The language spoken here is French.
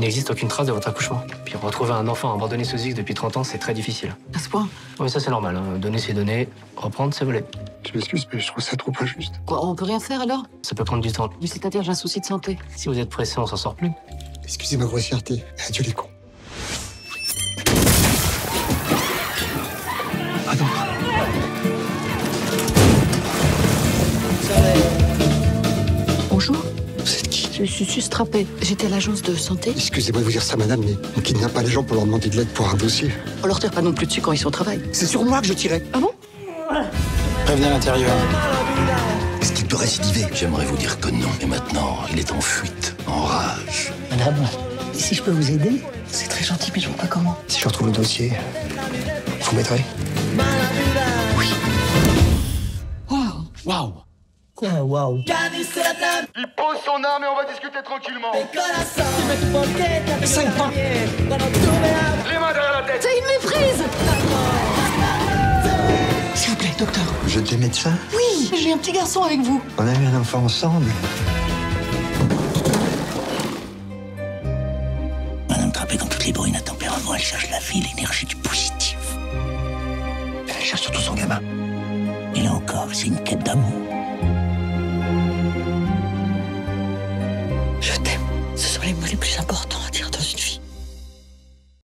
Il n'existe aucune trace de votre accouchement. Puis retrouver un enfant abandonné sous X depuis 30 ans, c'est très difficile. À ce point Oui, ça c'est normal. hein. Donner c'est donner, reprendre c'est voler. Je m'excuse, mais je trouve ça trop injuste. Quoi, on peut rien faire alors? Ça peut prendre du temps. Mais c'est-à-dire, j'ai un souci de santé. Si vous êtes pressé, on s'en sort plus. Excusez ma grossièreté. Adieu les cons. Pardon. Bonjour, Je suis sustrapée. J'étais à l'agence de santé. Excusez-moi de vous dire ça, madame, mais on kidnappe pas les gens pour leur demander de l'aide pour un dossier. On leur tire pas non plus dessus quand ils sont au travail. C'est sur moi que je tirais. Ah bon? Prévenez à l'intérieur. Est-ce qu'il peut récidiver? J'aimerais vous dire que non. Et maintenant, il est en fuite, en rage. Madame, si je peux vous aider, c'est très gentil, mais je vois pas comment. Si je retrouve le dossier, vous m'aiderez? Waouh Waouh. Il pose son arme et on va discuter tranquillement. Cinq points. Les mains derrière la tête. C'est une méprise S'il vous plaît, docteur. Vous êtes des médecins Oui, j'ai un petit garçon avec vous. On a eu un enfant ensemble. Madame Trappé, comme toutes les bourrines à tempérament, elle cherche la vie, l'énergie du positif. Elle cherche surtout son gamin. Et là encore, c'est une quête d'amour. le plus important.